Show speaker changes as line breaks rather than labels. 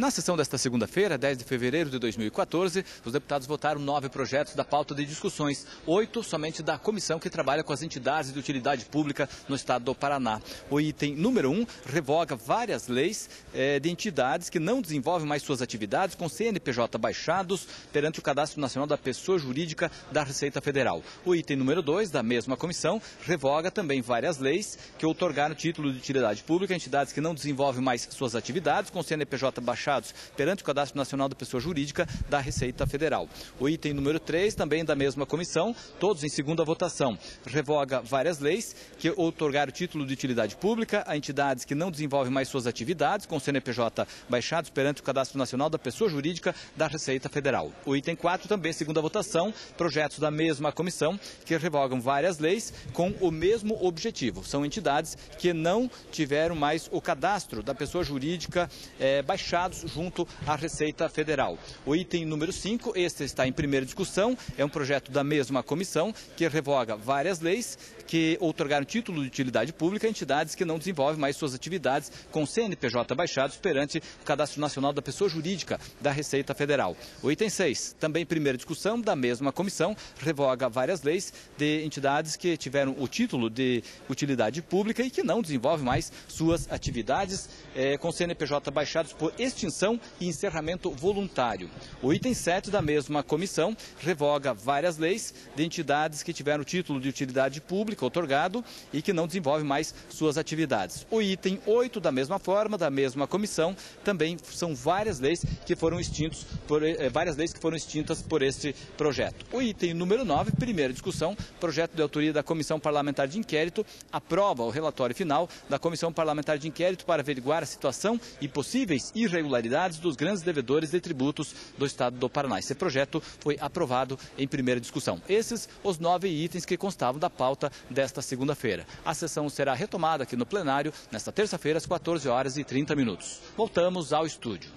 Na sessão desta segunda-feira, 10 de fevereiro de 2014, os deputados votaram nove projetos da pauta de discussões, oito somente da comissão que trabalha com as entidades de utilidade pública no estado do Paraná. O item número um revoga várias leis eh, de entidades que não desenvolvem mais suas atividades com CNPJ baixados perante o Cadastro Nacional da Pessoa Jurídica da Receita Federal. O item número dois da mesma comissão revoga também várias leis que outorgaram título de utilidade pública a entidades que não desenvolvem mais suas atividades com CNPJ baixado perante o Cadastro Nacional da Pessoa Jurídica da Receita Federal. O item número 3, também da mesma comissão, todos em segunda votação, revoga várias leis que outorgaram título de utilidade pública a entidades que não desenvolvem mais suas atividades com CNPJ baixados perante o Cadastro Nacional da Pessoa Jurídica da Receita Federal. O item 4, também segunda votação, projetos da mesma comissão que revogam várias leis com o mesmo objetivo. São entidades que não tiveram mais o cadastro da pessoa jurídica é, baixados junto à Receita Federal. O item número 5, este está em primeira discussão, é um projeto da mesma comissão que revoga várias leis que outorgaram título de utilidade pública a entidades que não desenvolvem mais suas atividades com CNPJ baixados perante o Cadastro Nacional da Pessoa Jurídica da Receita Federal. O item 6, também primeira discussão da mesma comissão, revoga várias leis de entidades que tiveram o título de utilidade pública e que não desenvolvem mais suas atividades eh, com CNPJ baixados por extinção extinção e encerramento voluntário. O item 7 da mesma comissão revoga várias leis de entidades que tiveram título de utilidade pública otorgado e que não desenvolvem mais suas atividades. O item 8 da mesma forma, da mesma comissão, também são várias leis que foram por, eh, várias leis que foram extintas por este projeto. O item número 9, primeira discussão, projeto de autoria da Comissão Parlamentar de Inquérito, aprova o relatório final da Comissão Parlamentar de Inquérito para averiguar a situação e possíveis irregularidades irregularidades dos grandes devedores de tributos do Estado do Paraná. Esse projeto foi aprovado em primeira discussão. Esses os nove itens que constavam da pauta desta segunda-feira. A sessão será retomada aqui no plenário nesta terça-feira às 14 horas e 30 minutos. Voltamos ao estúdio.